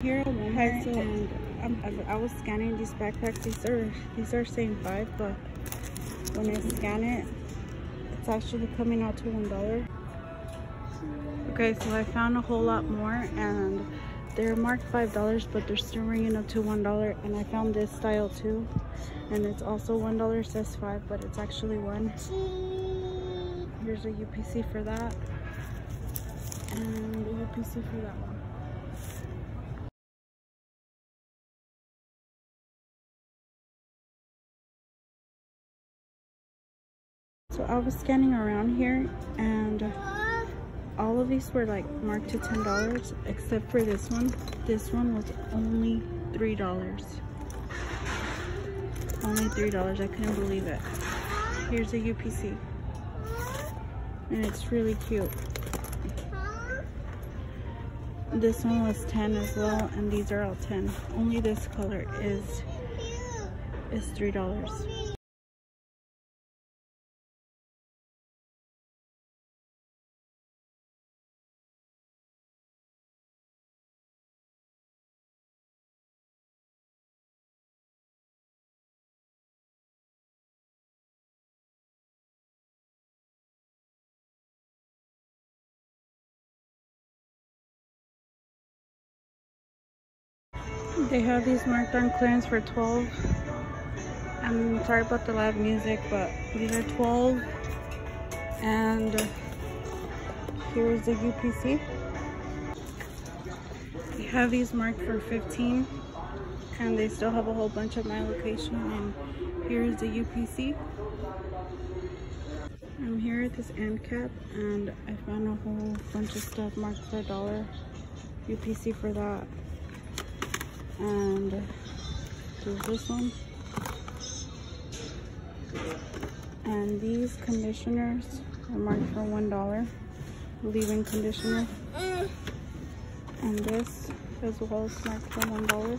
Here at Walmart, so I, was scanning these backpacks. These are these are saying five, but when I scan it, it's actually coming out to one dollar. Okay, so I found a whole lot more, and they're marked five dollars, but they're still ringing up to one dollar. And I found this style too, and it's also one dollar. Says five, but it's actually one. Here's a UPC for that, and a UPC for that one. I was scanning around here and all of these were like marked to $10 except for this one. This one was only $3. Only $3. I couldn't believe it. Here's a UPC. And it's really cute. This one was 10 as well and these are all 10. Only this color is is $3. They have these marked on clearance for 12. I'm sorry about the loud music, but these are 12. And here's the UPC. They have these marked for 15. And they still have a whole bunch of my location. And here's the UPC. I'm here at this end cap and I found a whole bunch of stuff marked for a dollar. UPC for that and there's this one. And these conditioners are marked for one dollar. Leave-in conditioner. And this as well is marked for one dollar.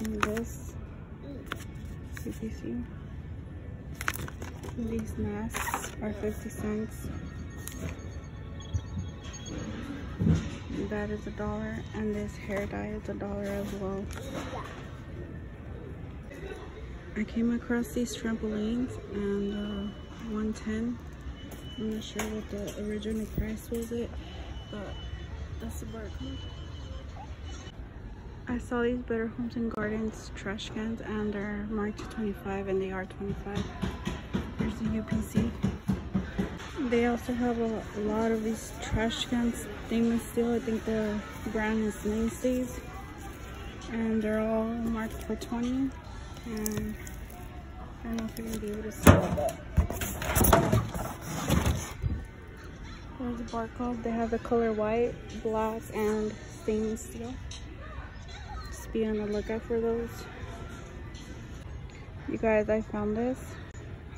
And this UPC these masks are 50 cents that is a dollar and this hair dye is a dollar as well. I came across these trampolines and uh, 110 i'm not sure what the original price was it but that's the barcode i saw these better homes and gardens trash cans and they're marked 25 and they are 25 here's the upc they also have a, a, lot of these trash cans stainless steel. I think the brand is mainstays and they're all marked for 20 and i don't know if you're gonna be able to see it there's the barcode they have the color white black and stainless steel. Just be on the lookout for those. You guys i found this.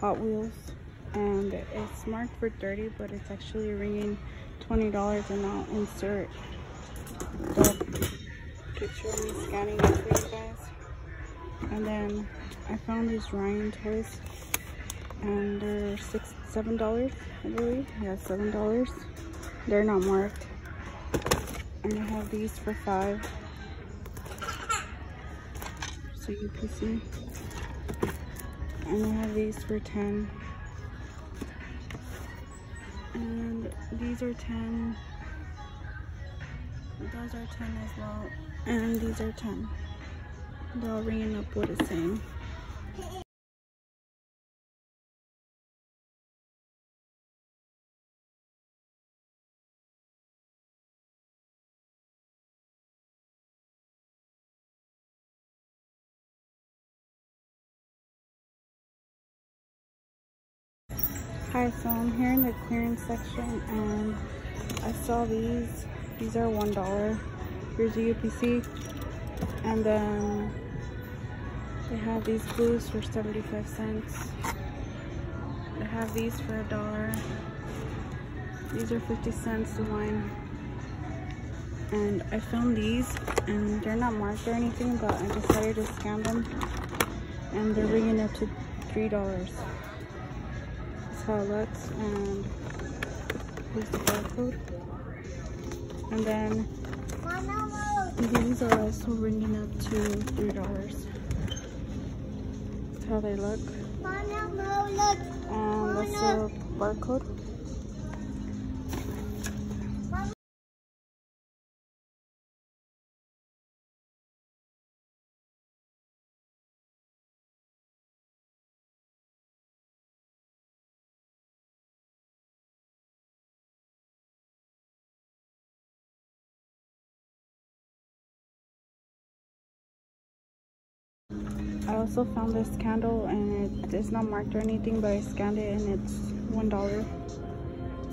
Hot wheels and it's marked for 30 but it's actually ringing $20 and I'll insert the picture scanning it for you guys. And then I found these Ryan toys and they're six seven dollars I believe. Yeah seven dollars. They're not marked. And I have these for five. So you can see. And I have these for 10 and these are 10 those are 10 as well. And these are 10 they're all ringing up with the same So I'm here in the clearance section and I saw these. These are one dollar. Here's a UPC. And then they have these blues for 75 cents. They have these for a dollar. These are 50 cents the line. And I found these and they're not marked or anything, but I decided to scan them. And they're bringing up to $3 looks and here's the barcode And then these are also ringing up to three dollars. That's how they look. And that's the barcode. Also found this candle and it is not marked or anything, but I scanned it and it's one dollar.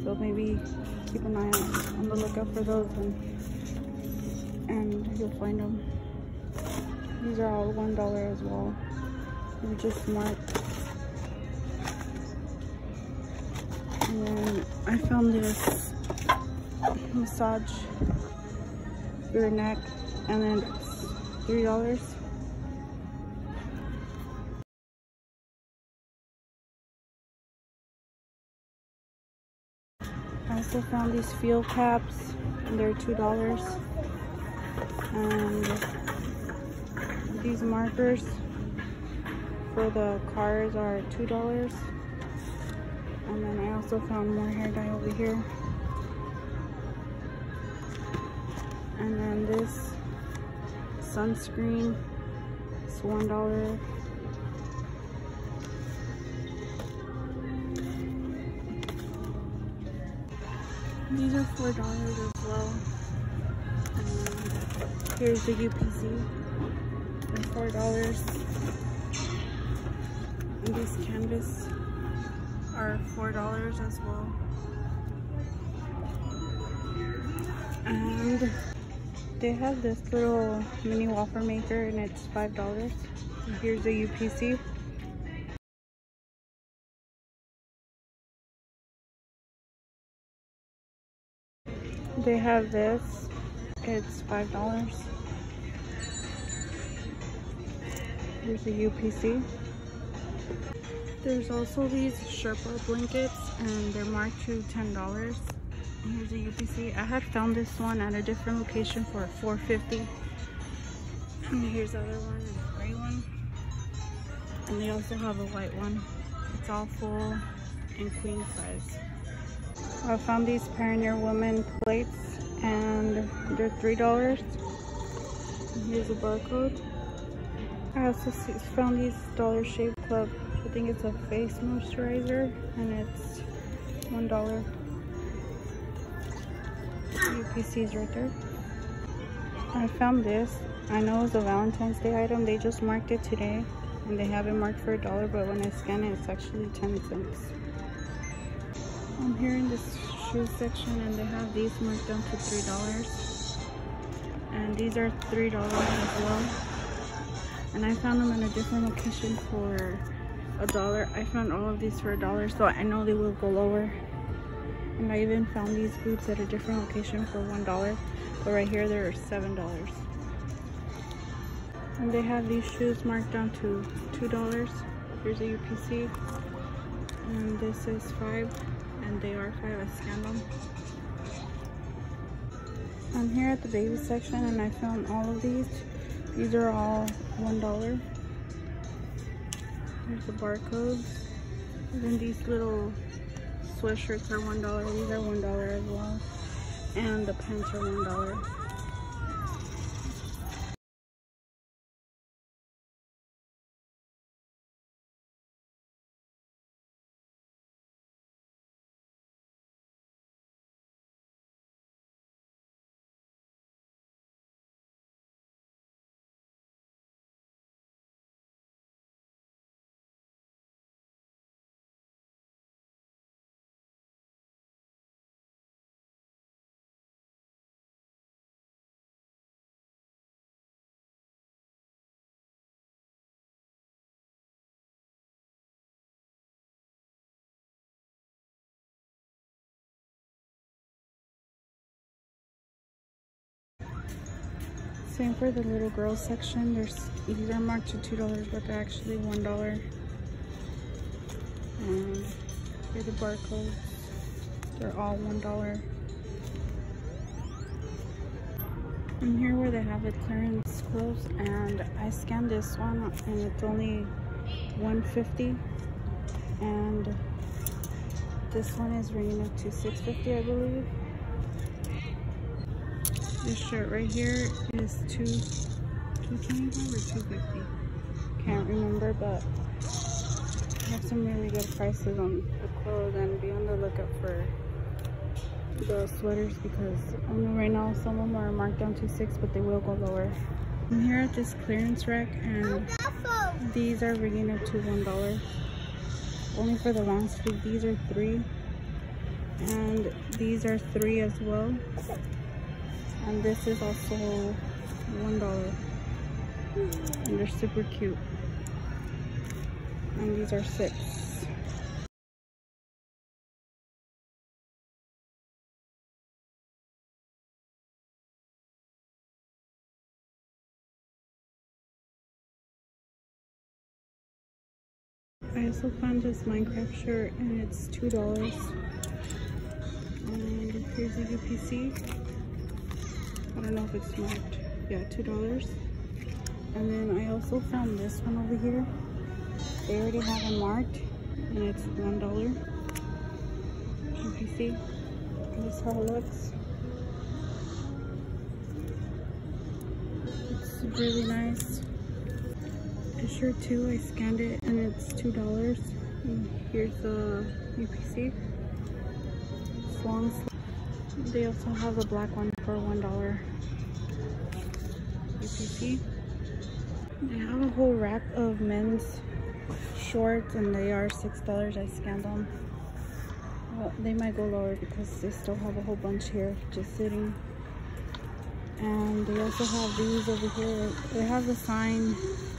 So maybe keep an eye on, on the lookout for those and, and you'll find them. These are all one dollar as well. They're just marked. And then I found this massage your neck and then it's three dollars also found these fuel caps and they're two dollars. And these markers for the cars are two dollars. And then I also found more hair dye over here. And then this sunscreen is one dollar these are four dollars as well. And here's the UPC for four dollars. And these canvas are four dollars as well. And they have this little mini waffle maker and it's five dollars. Here's the UPC they have this. It's five dollars. Here's the UPC there's also these Sherpa blankets and they're marked to ten dollars. Here's the UPC I had found this one at a different location for 450 and here's the other one a gray one. And they also have a white one. It's all full and queen size I found these Pioneer Woman plates and they're three dollars. Here's a barcode. I also found these Dollar Shave Club. I think it's a face moisturizer and it's one dollar. UPC's right there. I found this. I know it's a Valentine's Day item. They just marked it today and they have it marked for a dollar, but when I scan it, it's actually 10 cents. I'm here in this shoe section and they have these marked down to three dollars. And these are three dollars as well. And I found them in a different location for a dollar. I found all of these for a dollar so I know they will go lower. And I even found these boots at a different location for one dollar but right here they're seven dollars. And they have these shoes marked down to two dollars. Here's a UPC and this is five and they are kind of a scandal. I'm here at the baby section and I found all of these. These are all $1. There's the barcodes. And then these little sweatshirts are $1. These are $1 as well. And the pants are $1. Same for the little girls section. There's these are marked to two dollars, but they're actually one dollar. And here are the barcodes. They're all one dollar. I'm here where they have the clearance clothes and I scanned this one and it's only 150 and this one is up to 650 I believe. This shirt right here is two 225 or 250 can't remember but I have some really good prices on the clothes and be on the lookout for the sweaters because know right now some of them are marked down to six, but they will go lower. I'm here at this clearance rack and these are ringing up to one dollar. Only for the long sleeve. These are three. And these are three as well. And this is also one dollar. And they're super cute. And these are six. I also found this Minecraft shirt and it's two dollars. And here's a UPC. I don't know if it's marked. Yeah, two dollars. And then I also found this one over here. They already have it marked and it's one dollar. UPC. This is how it looks. It's really nice this shirt too. I scanned it and it's two dollars. And here's the UPC. Long. They also have a black one for one dollar. UPC. They have a whole rack of men's shorts and they are six dollars. I scanned them. Well, they might go lower because they still have a whole bunch here just sitting and they also have these over here they have the sign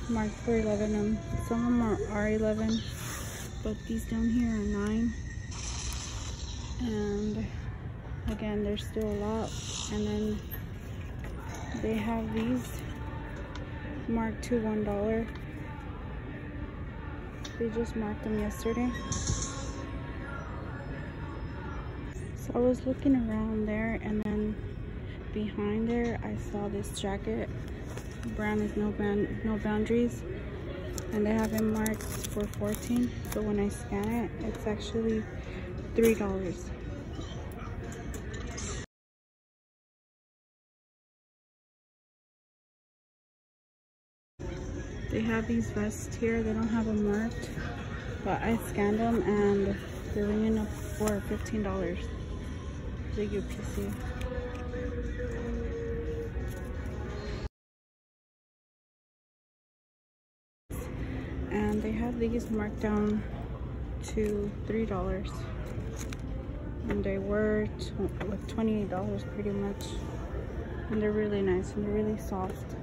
marked for 11 and some of them are R11 but these down here are 9 and again there's still a lot. And then they have these marked to one dollar. They just marked them yesterday. So I was looking around there and then behind there I saw this jacket. Brand is no band no boundaries. And they have it marked for 14 so when I scan it it's actually three dollars they have these vests here. They don't have them marked but I scanned them and they're ringing up for $15 the UPC and they have these marked down to three dollars. And they were with 28 dollars pretty much. And they're really nice and they're really soft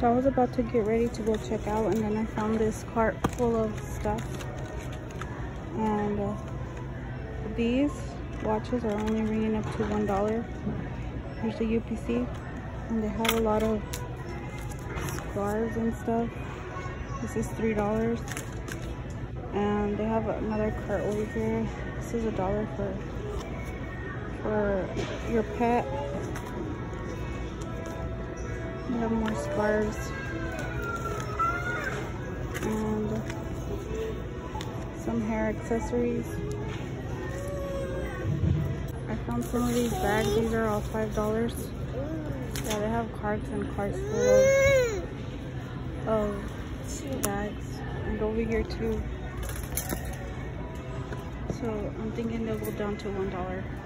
So I was about to get ready to go check out and then I found this cart full of stuff. And uh, these watches are only ringing up to $1. Here's the UPC. And they have a lot of scarves and stuff. This is $3. And they have another cart over here. This is a dollar for for your pet have more scarves. And some hair accessories. I found some of these bags. These are all $5. Yeah, they have carts and carts full of, bags. And over here too. So I'm thinking they'll go down to $1.